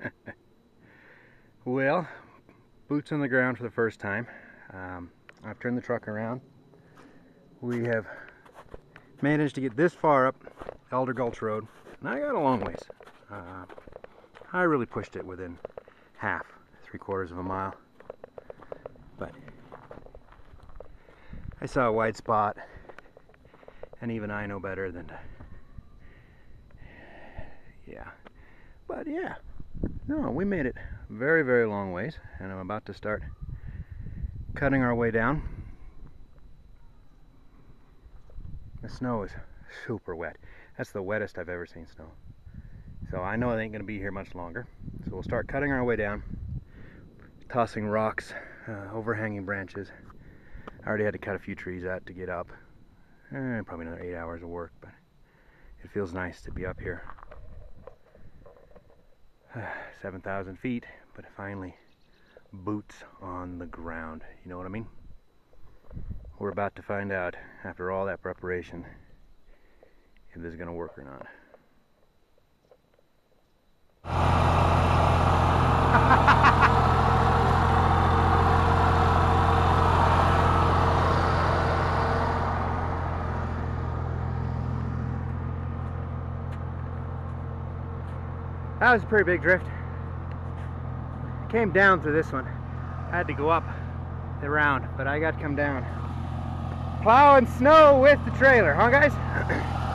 well, boots on the ground for the first time. Um, I've turned the truck around. We have managed to get this far up Alder Gulch Road, and I got a long ways. Uh, I really pushed it within half, three quarters of a mile. But I saw a white spot, and even I know better than to. Yeah. But yeah, no, we made it very, very long ways, and I'm about to start cutting our way down. The snow is super wet. That's the wettest I've ever seen snow. So I know it ain't gonna be here much longer. So we'll start cutting our way down, tossing rocks, uh, overhanging branches. I already had to cut a few trees out to get up. Eh, probably another eight hours of work, but it feels nice to be up here. 7,000 feet, but finally boots on the ground. You know what I mean? We're about to find out, after all that preparation, if this is going to work or not. That was a pretty big drift. Came down through this one. I had to go up the round, but I got to come down. Plowing snow with the trailer, huh guys?